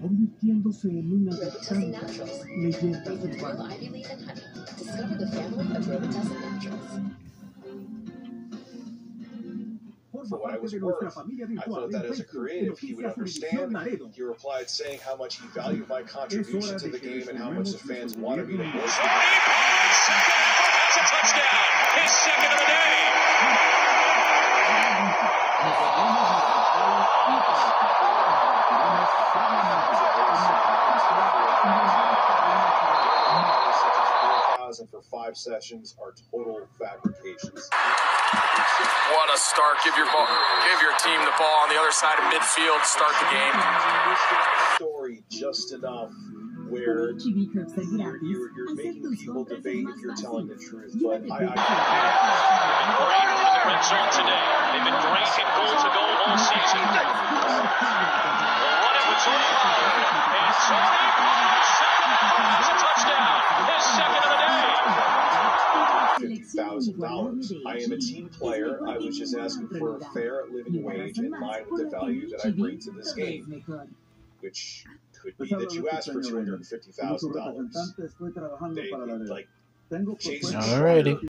convirtiéndose en una de tantas leyendas Robitussin Naturals. For what I was worth, I thought that as a creative, he would understand. He replied saying how much he valued my contribution to the game and how much the fans wanted me to work. Second, a touchdown. His second of the day. Thousand for five sessions are total fabrications. What a start. Give your ball, give your team the ball on the other side of midfield, start the game. Story just enough where Con HB Curbside you're, you're, you're making people debate if you're telling the truth. But I, I, Been great in the red zone today. They've been great in goal to goal all season. We'll run it with Tony Pollard. And Tony $50,000. I am a team player. I was just asking for a fair living wage in line with the value that I bring to this game, which could be that you asked for $250,000. They, like, Alrighty.